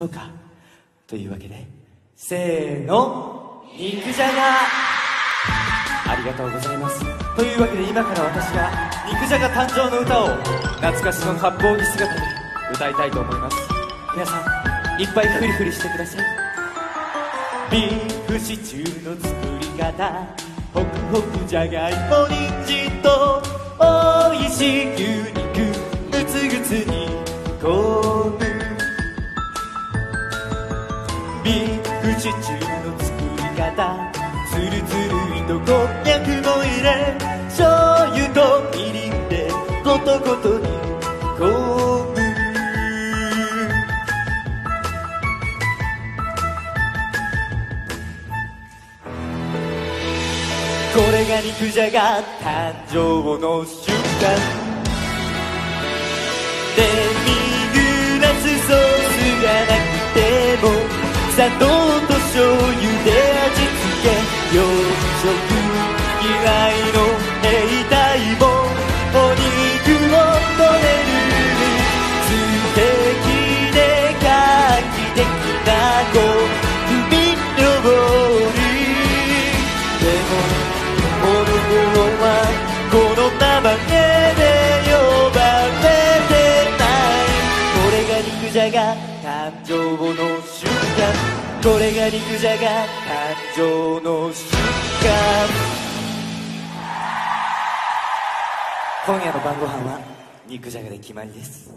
そうか。というわけでせーの肉じゃが。ありがとうございます。というわけで今から私が肉じゃが誕生の歌を懐かしの割烹着姿で歌いたいと思います。皆さんいっぱいフリフリしてください。ビーフシチューの作り方。ホクホクじゃがいも人参ビーフシチューの作り方。つるつるとこんにゃくも入れ。醤油とみりんでコトコトにこむこれが肉じゃが誕生の瞬間。醤油で味付け洋食嫌いの兵隊もお肉を取れる素敵で画期的な国民料理でもこの頃はこの名前で呼ばれてないこれが肉じゃが誕生の瞬間これが肉じゃが誕生の瞬間。今夜の晩ご飯は肉じゃがで決まりです。